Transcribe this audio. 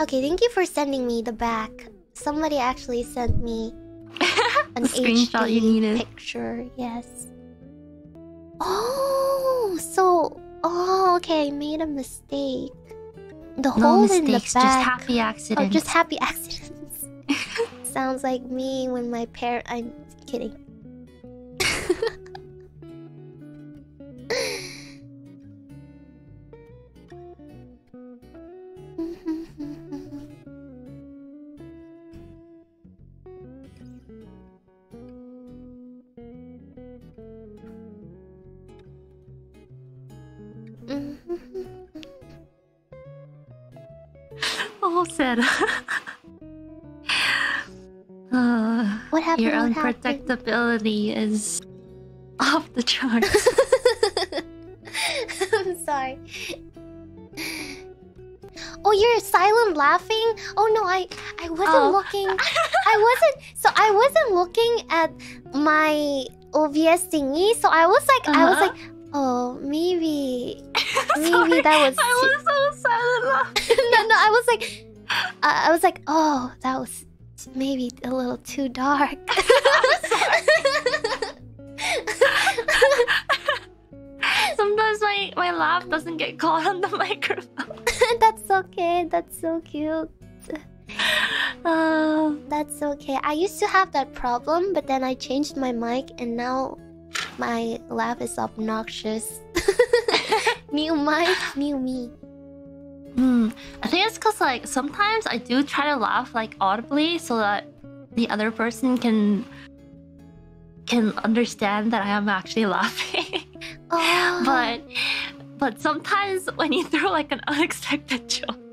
Okay, thank you for sending me the back. Somebody actually sent me an screenshot HD you needed. picture. Yes. Oh, so oh, okay. I made a mistake. The No hole in the mistakes, back. Oh, just happy accidents. Oh, just happy accidents. Sounds like me when my parent. I'm kidding. Oh, sad. uh, What happened? your What happened? unprotectability is off the charts. I'm sorry. Oh, you're silent laughing? Oh no, I I wasn't Oh. looking. I wasn't. So I wasn't looking at my OBS thingy. So I was like, I was Uh-huh. like, oh, maybe, maybe that was. I was uh, I was like, oh, that was maybe a little too dark. Sometimes my, my laugh doesn't get caught on the microphone. That's okay. That's so cute. Uh, That's okay. I used to have that problem, but then I changed my mic and now my laugh is obnoxious. new mic, new me. Hmm. I think it's because like sometimes I do try to laugh like audibly so that the other person can can understand that I am actually laughing. Oh, but but sometimes when you throw like an unexpected joke